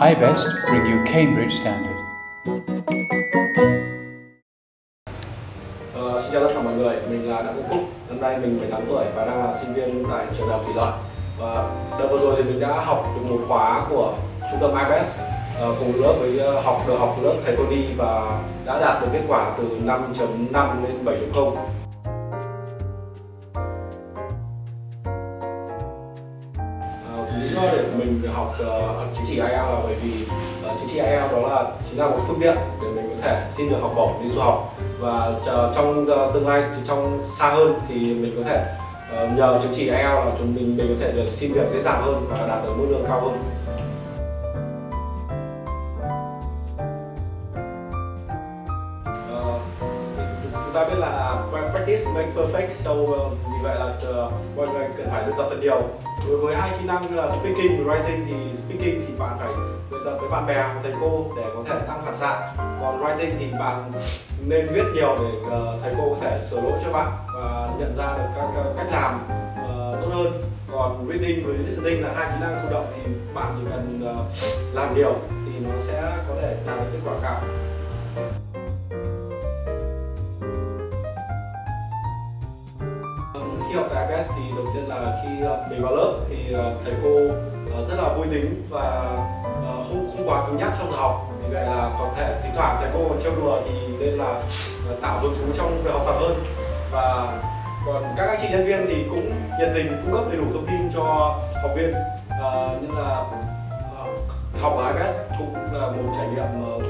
iBest bring you Cambridge Standard. Uh, xin chào tất cả mọi người, mình là Đặng Quốc Phúc. Năm nay mình 18 tuổi và đang là sinh viên tại trường đại học Thủy lợi Và đợt vừa rồi thì mình đã học được một khóa của trung tâm iBest uh, ờ, cùng lớp với ờ, học được học lớp thầy Tony và đã đạt được kết quả từ 5.5 lên 7.0 lý do để mình học uh, chứng chỉ IELTS là bởi vì uh, chứng chỉ IELTS đó là chính là một phương tiện để mình có thể xin được học bổng đi du học và uh, trong uh, tương lai trong xa hơn thì mình có thể uh, nhờ chứng chỉ IELTS là chúng mình mình có thể được xin việc dễ dàng hơn và đạt được mức lương cao hơn. Chúng ta biết là practice make perfect so uh, vì vậy là uh, mọi người cần phải luyện tập thật nhiều đối với hai kỹ năng như là speaking và writing thì speaking thì bạn phải luyện tập với bạn bè và thầy cô để có thể tăng phản xạ. Còn writing thì bạn nên viết nhiều để ờ, thầy cô có thể sửa lỗi cho bạn và nhận ra được các cách làm ờ, tốt hơn. Còn reading với listening là hai kỹ năng thụ động thì bạn chỉ cần làm nhiều thì nó sẽ có thể đạt được kết quả cao. Khi học tại IPS thì đầu tiên là khi ờ, mình vào lớp thì ờ, thầy cô ờ, rất là vui tính và không không quá cứng nhắc trong giờ học. Vì vậy là có thể thỉnh thoảng thầy cô còn trêu đùa thì nên là tạo hứng thú trong việc học tập hơn. Và còn các anh chị nhân viên thì cũng nhiệt tình cung cấp đầy đủ thông tin cho học viên. À, như là học ở IPS cũng là một trải nghiệm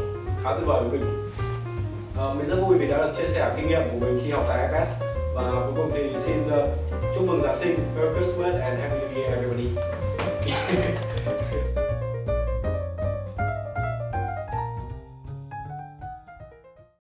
khá tuyệt vời với mình. À, mình rất vui vì đã được chia sẻ kinh nghiệm của mình khi học tại IPS và cuối cùng thì xin uh, chúc mừng Giáng sinh Merry Christmas and Happy New Year everybody.